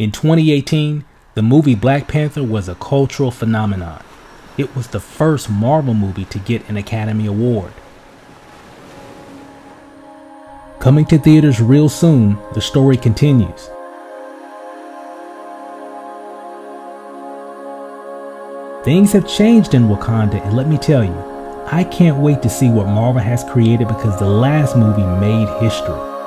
In 2018, the movie Black Panther was a cultural phenomenon. It was the first Marvel movie to get an Academy Award. Coming to theaters real soon, the story continues. Things have changed in Wakanda, and let me tell you, I can't wait to see what Marvel has created because the last movie made history.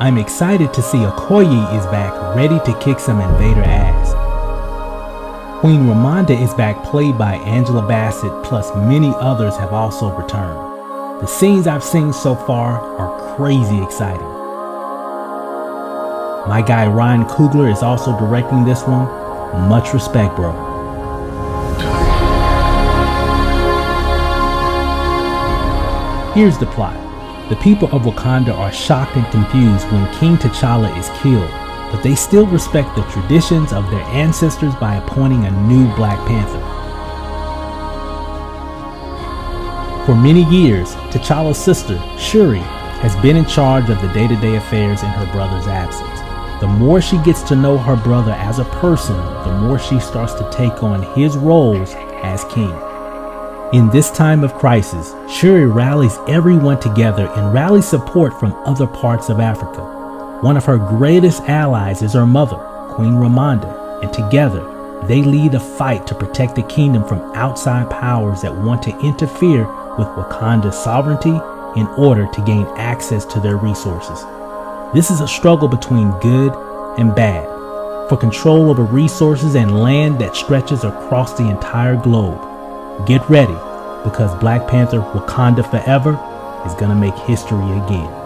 I'm excited to see Okoye is back ready to kick some invader ass. Queen Ramonda is back played by Angela Bassett plus many others have also returned. The scenes I've seen so far are crazy exciting. My guy Ryan Coogler is also directing this one. Much respect, bro. Here's the plot. The people of Wakanda are shocked and confused when King T'Challa is killed, but they still respect the traditions of their ancestors by appointing a new Black Panther. For many years, T'Challa's sister, Shuri, has been in charge of the day-to-day affairs in her brother's absence. The more she gets to know her brother as a person, the more she starts to take on his roles as king. In this time of crisis, Shuri rallies everyone together and rallies support from other parts of Africa. One of her greatest allies is her mother, Queen Ramonda, and together they lead a fight to protect the kingdom from outside powers that want to interfere with Wakanda's sovereignty in order to gain access to their resources. This is a struggle between good and bad for control over resources and land that stretches across the entire globe. Get ready because Black Panther Wakanda Forever is going to make history again.